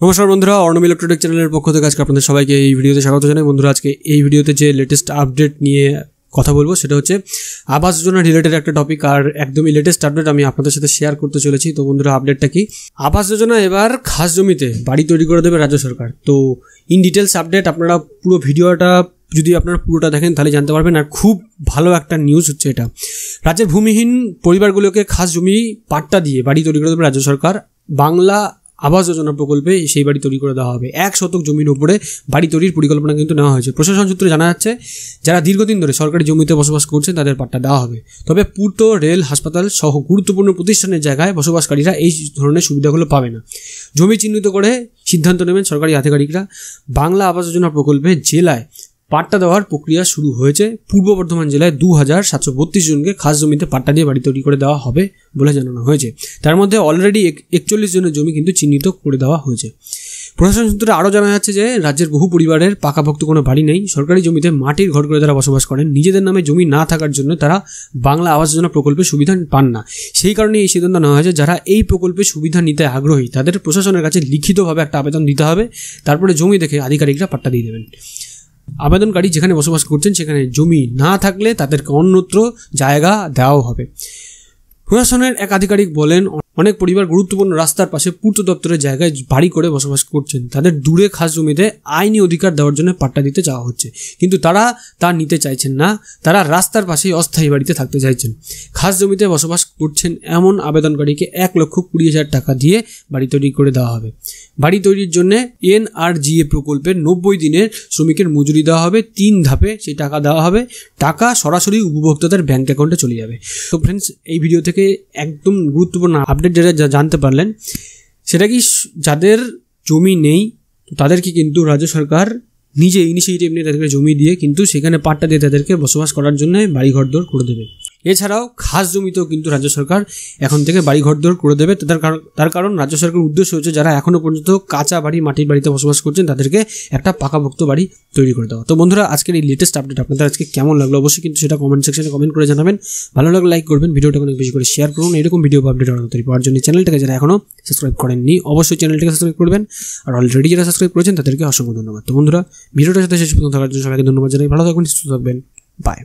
নমস্কার বন্ধুরা, অর্ণব ইলেকট্রনিক চ্যানেলের পক্ষ থেকে আজকে আপনাদের সবাইকে এই ভিডিওতে স্বাগত জানাই। বন্ধুরা, আজকে এই ভিডিওতে যে লেটেস্ট আপডেট নিয়ে কথা বলব সেটা হচ্ছে আবাস যোজনা রিলেটেড একটা টপিক আর একদমই লেটেস্ট আপডেট আমি আপনাদের সাথে শেয়ার করতে চলেছি। তো বন্ধুরা আপডেটটা কি? আবাস যোজনা এবার খাস জমিতে বাড়ি তৈরি করে দেবে রাজ্য সরকার। তো ইন ডিটেলস আপডেট আপনারা পুরো ভিডিওটা যদি আপনারা পুরোটা দেখেন তাহলে জানতে পারবেন। আর খুব ভালো একটা নিউজ হচ্ছে এটা। রাজ্যের ভূমিহীন পরিবারগুলোকে খাস জমি পাট্টা দিয়ে বাড়ি তৈরি করে দেবে রাজ্য সরকার। বাংলা আবাস যোজনা প্রকল্পে সেই বাড়ি তৈরি করে দেওয়া হবে। এক শতক জমির উপরে বাড়ি তৈরির পরিকল্পনা কিন্তু নেওয়া হয়েছে। প্রশাসন সূত্রে জানা যাচ্ছে, যারা দীর্ঘদিন ধরে সরকারি জমিতে বসবাস করছেন তাদের পাট্টা দেওয়া হবে। তবে পূর্ত রেল হাসপাতাল সহ গুরুত্বপূর্ণ প্রতিষ্ঠানের জায়গায় বসবাসকারীরা এই ধরনের সুবিধাগুলো পাবে না। জমি চিহ্নিত করে সিদ্ধান্ত নেবেন সরকারি আধিকারিকরা। বাংলা আবাস যোজনা প্রকল্পে জেলায় পাট্টা দেওয়ার প্রক্রিয়া শুরু হয়েছে। পূর্ব বর্ধমান জেলায় দু হাজার সাতশো বত্রিশ জনকে খাস জমিতে পাট্টা দিয়ে বাড়ি তৈরি করে দেওয়া হবে বলে জানানো হয়েছে। তার মধ্যে অলরেডি একচল্লিশ জনের জমি কিন্তু চিহ্নিত করে দেওয়া হয়েছে। প্রশাসন সূত্রে আরও জানা যাচ্ছে যে, রাজ্যের বহু পরিবারের পাকাভক্ত কোনো বাড়ি নেই। সরকারি জমিতে মাটির ঘর করে তারা বসবাস করেন। নিজেদের নামে জমি না থাকার জন্য তারা বাংলা আবাস যোজনা প্রকল্পের সুবিধা পান না। সেই কারণে এই সিদ্ধান্ত নেওয়া হয়েছে, যারা এই প্রকল্পের সুবিধা নিতে আগ্রহী, তাদের প্রশাসনের কাছে লিখিতভাবে একটা আবেদন দিতে হবে। তারপরে জমি দেখে আধিকারিকরা পাট্টা দিয়ে দেবেন। আবেদনকারী যেখানে বসবাস করছেন, সেখানে জমি না থাকলে তাদেরকে অন্যত্র জায়গা দেওয়াও হবে। প্রশাসনের এক আধিকারিক বলেন অনেক পরিবার গুরুত্বপূর্ণ রাস্তার পাশে পূর্ত দপ্তরের জায়গায় বাড়ি করে বসবাস করছেন। তাদের দূরে খাস জমিতে আইনি অধিকার দেওয়ার জন্য পাট্টা দিতে চাওয়া হচ্ছে। কিন্তু তারা তা নিতে চাইছেন না। তারা রাস্তার পাশেই অস্থায়ী বাড়িতে থাকতে চাইছেন। খাস জমিতে বসবাস করছেন এমন আবেদনকারীকে এক লক্ষ কুড়ি হাজার টাকা দিয়ে বাড়ি তৈরি করে দেওয়া হবে। বাড়ি তৈরির জন্য এনআরজিএ প্রকল্পের নব্বই দিনের শ্রমিকের মজুরি দেওয়া হবে। তিন ধাপে সেই টাকা দেওয়া হবে। টাকা সরাসরি উপভোক্তাদের ব্যাঙ্ক অ্যাকাউন্টে চলে যাবে। তো ফ্রেন্ডস এই ভিডিও থেকে একদম গুরুত্বপূর্ণ আপডেট যেটা যা জানতে পারলেন, সেটা কি যাদের জমি নেই, তাদেরকে কিন্তু রাজ্য সরকার নিজে ইনিশিয়েটিভ নিয়ে তাদেরকে জমি দিয়ে কিন্তু সেখানে পাট্টা দিয়ে তাদেরকে বসবাস করার জন্য বাড়ি দৌড় করে দেবে। এছাড়াও খাস জমিতেও কিন্তু রাজ্য সরকার এখন থেকে বাড়ি ঘরদোর করে দেবে। তার কারণ তার কারণ রাজ্য সরকারের উদ্দেশ্য হচ্ছে যারা এখনও পর্যন্ত কাঁচা বাড়ি, মাটির বাড়িতে বসবাস করছেন, তাদেরকে একটা পাকাভুক্ত বাড়ি তৈরি করে দেওয়া। তো বন্ধুরা, আজকের এই লেটেস্ট আপডেট আপনাদের আজকে কেমন লাগল অবশ্যই কিন্তু সেটা কমেন্ট সেকশনে কমেন্ট করে জানাবেন। ভালো লাগলে লাইক করবেন ভিডিওটা অনেক বেশি করে শেয়ার করুন। এরকম ভিডিও আপডেট তৈরি পাওয়ার জন্য চ্যানেলটাকে যারা এখনও সাবস্ক্রাইব করেননি, অবশ্যই চ্যানেলটাকে সাবস্ক্রাইব করবেন। আর অলরেডি যারা সাবস্ক্রাইব করেছেন, তাদেরকে অসংখ্য ধন্যবাদ। তো বন্ধুরা, ভিডিওটার সাথে শেষ পর্যন্ত থাকার জন্য সবাইকে ধন্যবাদ জানাই। ভালো থাকবেন, সুস্থ থাকবেন। বাই